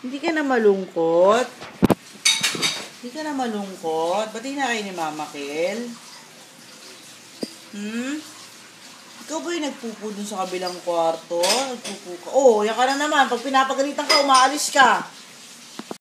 Hindi ka na malungkot? Hindi ka na malungkot? Ba't na kayo ni Mama Kel? Hmm? Ikaw ba yung nagpupo dun sa kabilang kwarto? Nagpupo ka? Oo, oh, yan ka na naman. Pag pinapagalitan ka, umaalis ka.